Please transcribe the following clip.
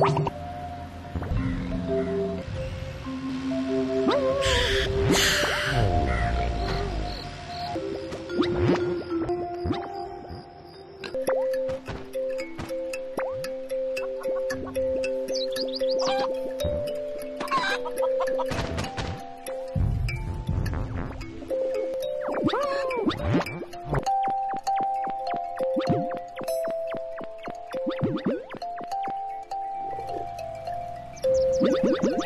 Thank Woo-hoo-hoo!